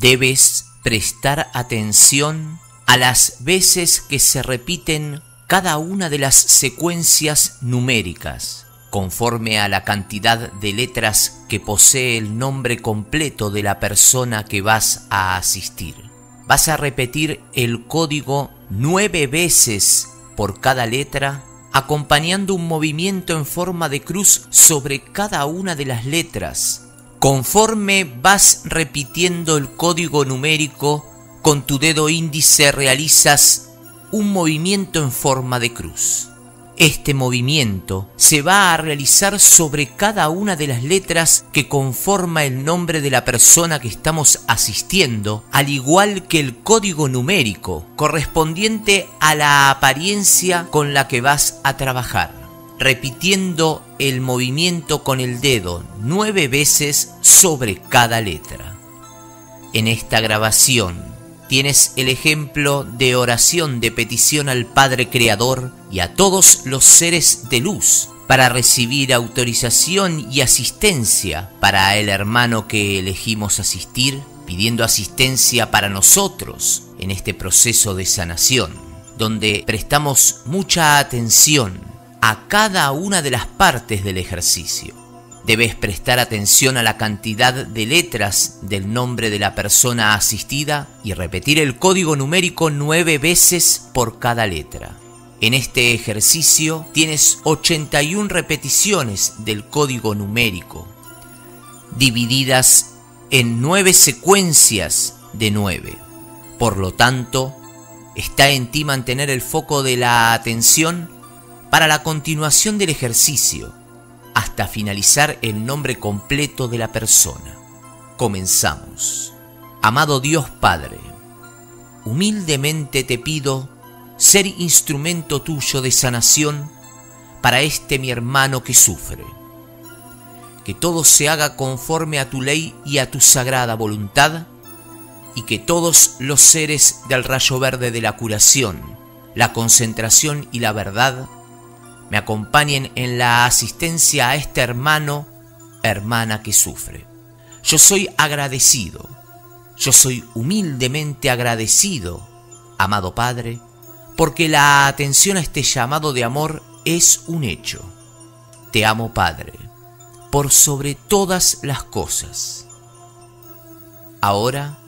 Debes prestar atención a las veces que se repiten cada una de las secuencias numéricas, conforme a la cantidad de letras que posee el nombre completo de la persona que vas a asistir. Vas a repetir el código nueve veces por cada letra, acompañando un movimiento en forma de cruz sobre cada una de las letras. Conforme vas repitiendo el código numérico, con tu dedo índice realizas un movimiento en forma de cruz. Este movimiento se va a realizar sobre cada una de las letras que conforma el nombre de la persona que estamos asistiendo, al igual que el código numérico correspondiente a la apariencia con la que vas a trabajar, repitiendo el movimiento con el dedo nueve veces sobre cada letra. En esta grabación tienes el ejemplo de oración de petición al Padre Creador y a todos los seres de luz para recibir autorización y asistencia para el hermano que elegimos asistir, pidiendo asistencia para nosotros en este proceso de sanación, donde prestamos mucha atención a cada una de las partes del ejercicio Debes prestar atención a la cantidad de letras del nombre de la persona asistida y repetir el código numérico nueve veces por cada letra. En este ejercicio tienes 81 repeticiones del código numérico, divididas en nueve secuencias de nueve. Por lo tanto, está en ti mantener el foco de la atención para la continuación del ejercicio hasta finalizar el nombre completo de la persona. Comenzamos. Amado Dios Padre, humildemente te pido ser instrumento tuyo de sanación para este mi hermano que sufre. Que todo se haga conforme a tu ley y a tu sagrada voluntad, y que todos los seres del rayo verde de la curación, la concentración y la verdad me acompañen en la asistencia a este hermano, hermana que sufre. Yo soy agradecido, yo soy humildemente agradecido, amado Padre, porque la atención a este llamado de amor es un hecho. Te amo, Padre, por sobre todas las cosas. Ahora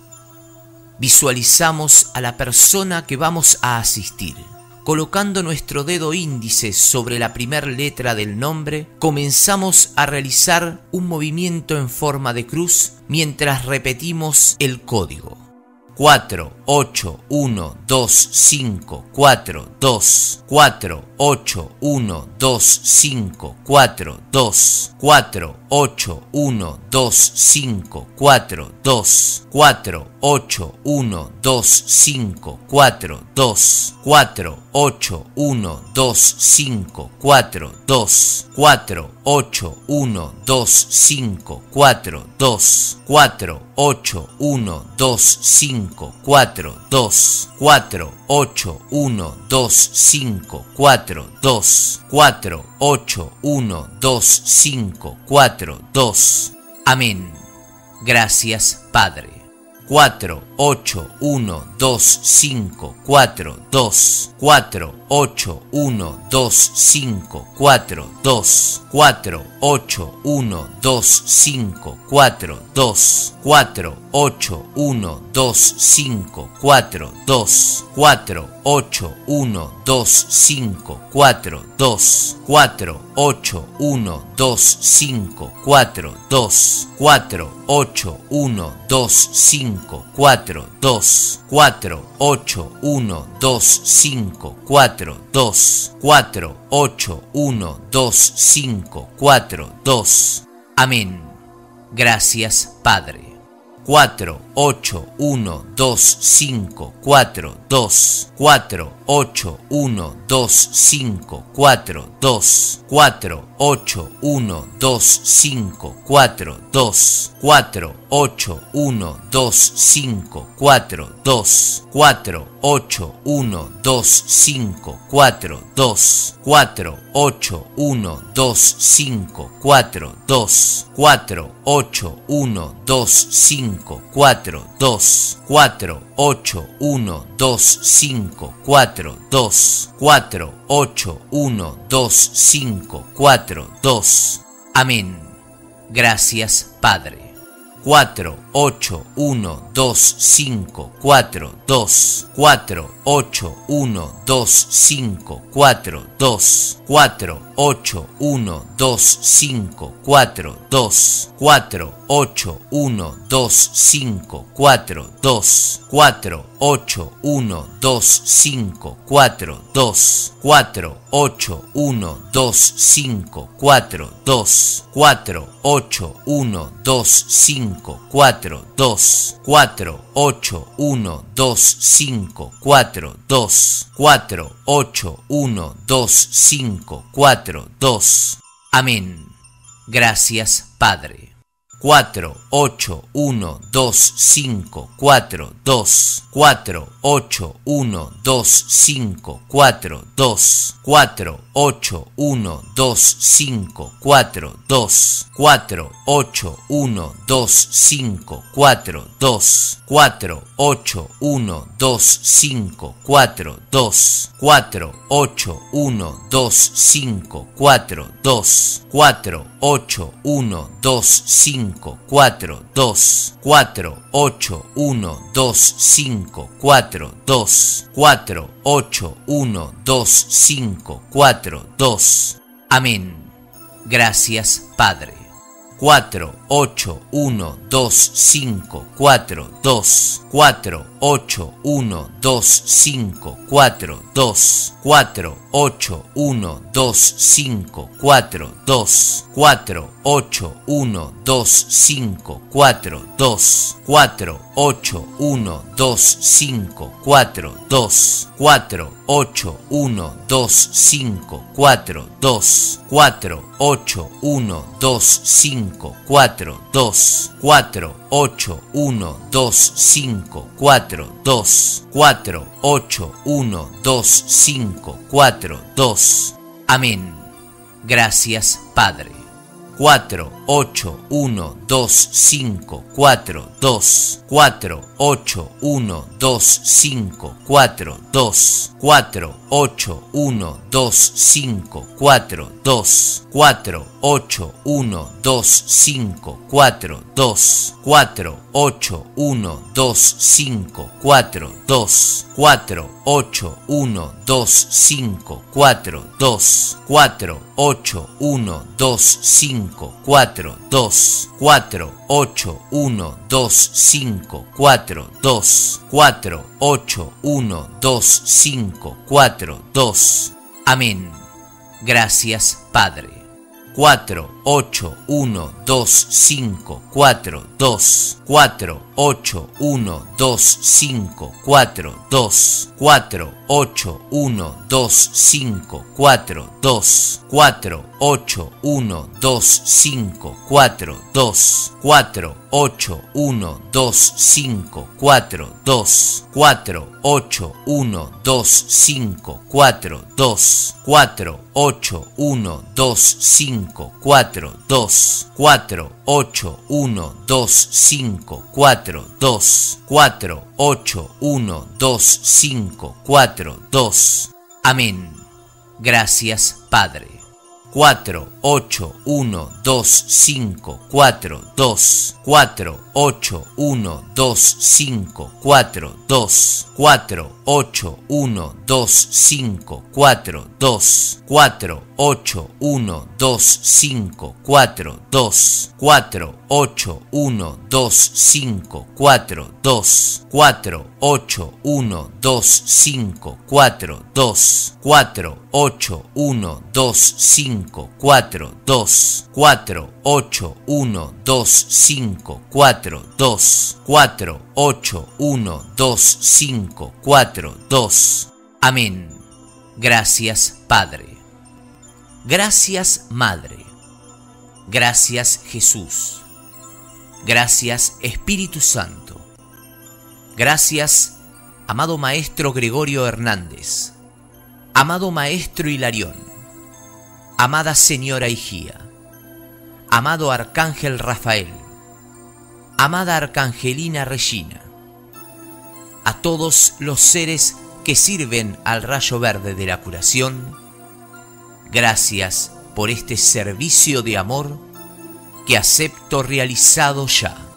visualizamos a la persona que vamos a asistir colocando nuestro dedo índice sobre la primera letra del nombre, comenzamos a realizar un movimiento en forma de cruz mientras repetimos el código. 4, 8, 1, 2, 5, 4, 2, 4, 8, 1, 2, 5, 4, 2, 4, 8, 1, 2, 5, 4, 2, 4, 8, 1, 2, 5, 4, 2, 4, 8, 1, 2, 5, 4, 2, 4, 8, 1, 2, 5, 4, 2, 4, 8, 1, 2, 5, 4, 2, 4, 8, 1, 2, 5, 4, 2, 4, 8, 1, 2, 5, 4, 2. Amén. Gracias, Padre. 4, 8, 1, 2, 5, 4, 2, 4, 8, 1, 2, 5, 4, 2, 4, 8, 1, 2, 5, 4, 2, 4, 8, 1, 2, 5, 4, 2, 4, 8, 1, 2, 5, 4, 2, 4, 8, 1, 2, 5, 4, 2, 4, 8, 1, 2, 5, 4, 2, 4, 8, 1, 2, 5, 4, 2, 4, 8, 1, 2, 5, 4, 2. Amén. Gracias, Padre. 4, 8, 1, 2, 5, 4, 2, 4, 8, 1, 2, 5, 4, 2, 4, 8, 1, 2, 5, 4, 2, 4, 8 1 2 5 4 2 4 8 1 2 5 4 2 4 8 1 2 5 4 2 4 8 1 2 5 4 2 4 8 1 2 5 4 2 4 8 1 2 5 4 2 Amén. Gracias, Padre. 4, 8, 1, 2, 5, 4, 2, 4, 8, 1, 2, 5, 4, 2, 4, 8, 1, 2, 5, 4, 2, 4, 8, 1, 2, 5, 4, 2, 4, 8, 1, 2, 5, 4, 2, 4, 8, 1, 2, 5, 4, 2, 4, 8, 1, 2, 5, 4, 2, 4, 8, 1, 2, 5, 4, 2, 4, 8, 1, 2, 5, 4, 2. Amén. Gracias, Padre. 4, 8, 1, 2, 5, 4, 2, 4, 8, 1, 2, 5, 4, 2, 4, 8, 1, 2, 5, 4, 2, 4, 8, 1, 2, 5, 4, 2, 4, 8, 1, 2, 5, 4, 2, 4, 8, 1, 2, 5, 4, 2, 4, 8, 1, 2, 5, 4, 2, 4, 8, 1, 2, 5, 4, 2, 4, 8, 1, 2, 5, 4, 2. Amén. Gracias, Padre. 4, 8, 1, 2, 5, 4, 2, 4, 8, 1, 2, 5, 4, 2, 4, 8, 1, 2, 5, 4, 2, 4, 8, 1, 2, 5, 4, 2, 4, 8, 1, 2, 5, 4, 2, 4, 8, 1, 2, 5, 4, 2, 4, 8, 1, 2, 5, 4, 2, 4, 8, 1, 2, 5, 4, 2, 4, 8, 1, 2, 5, 4, 2. Amén. Gracias, Padre. 4, 8, 1, 2, 5, 4, 2, 4, 8, 1, 2, 5, 4, 2, 4, 8, 1, 2, 5, 4, 2, 4, 8, 1, 2, 5, 4, 2, 4, 8, 1, 2, 5, 4, 2, 4, 8, 1, 2, 5, 4, 2, 4, 8, 1, 2, 5, 4, 2, 4, 8, 1, 2, 5, 4, 2, 4, 8, 1, 2, 5, 4, 2. Amén. Gracias, Padre. 4, 8, 1, 2, 5, 4, 2, 4, 8, 1, 2, 5, 4, 2, 4, 8, 1, 2, 5, 4, 2, 4, 8, 1, 2, 5, 4, 2, 4, 8, 1, 2, 5, 4, 2, 4, 8, 1, 2, 5, 4, 2, 4, 8, 1, 2, 5, 4, 2, 4, 8, 1, 2, 5, 4, 2, 4, 8, 1, 2, 5, 4, 2. Amén. Gracias, Padre. 4, 8, 1, 2, 5, 4, 2, 4, 8, 1, 2, 5, 4, 2, 4, 8, 1, 2, 5, 4, 2, 4, 8, 1, 2, 5, 4, 2, 4, 8, 1, 2, 5, 4, 2, 4, 8, 1, 2, 5, 4, 2, 4, 8, 1, 2, 5, 4, 2, 4, 8, 1, 2, 5, 4, 2, 4, 8, 1, 2, 5, 4, 2. Amén. Gracias, Padre. Gracias, Madre. Gracias, Jesús. Gracias Espíritu Santo. Gracias, amado Maestro Gregorio Hernández. Amado Maestro Hilarión. Amada Señora Higía. Amado Arcángel Rafael. Amada Arcangelina Regina. A todos los seres que sirven al rayo verde de la curación, gracias por este servicio de amor que acepto realizado ya.